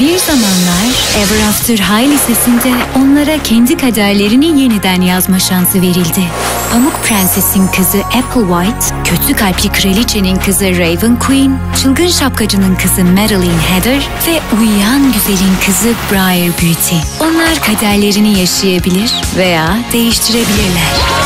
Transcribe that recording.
Bir zamanlar Ever After High Lisesi'nde onlara kendi kaderlerini yeniden yazma şansı verildi. Pamuk Prenses'in kızı Apple White, kötü kalpli kraliçenin kızı Raven Queen, çılgın şapkacının kızı Madeline Heather ve uyuyan güzelin kızı Briar Beauty. Onlar kaderlerini yaşayabilir veya değiştirebilirler.